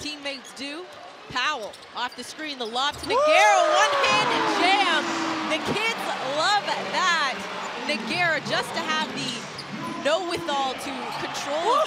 teammates do. Powell off the screen, the lob to Nogueira, one-handed jam. The kids love that. Nogueira just to have the no withal to control